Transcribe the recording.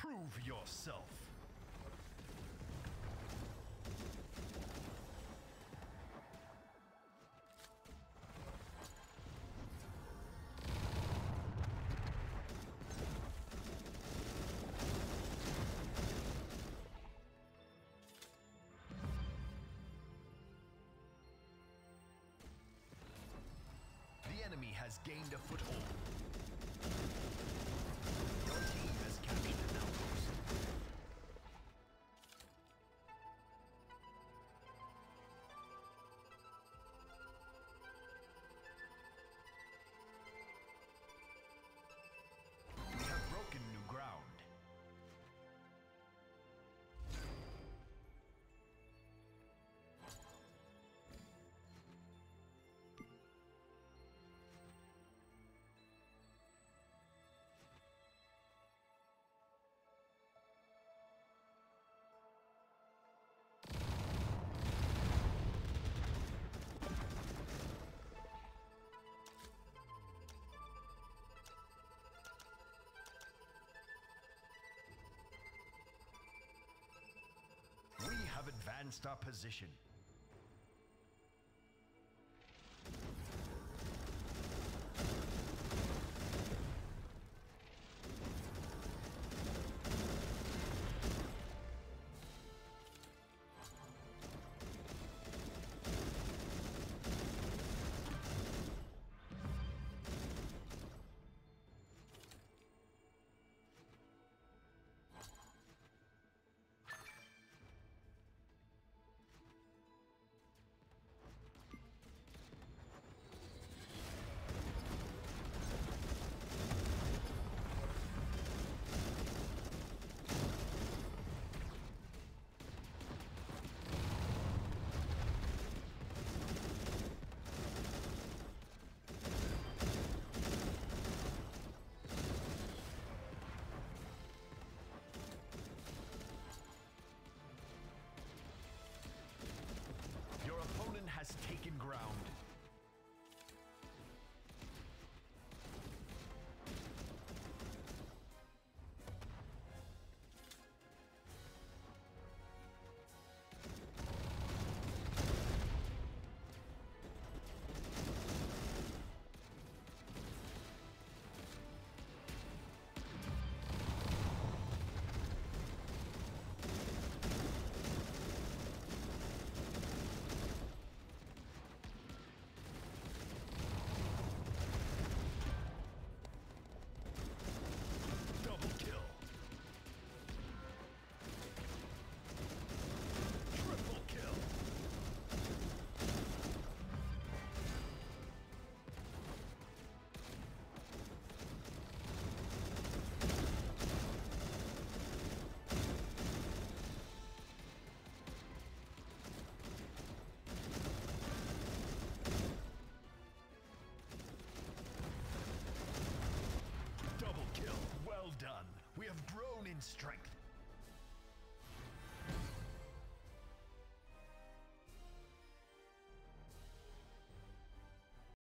Prove yourself. The enemy has gained a foothold. enhanced our position. strength.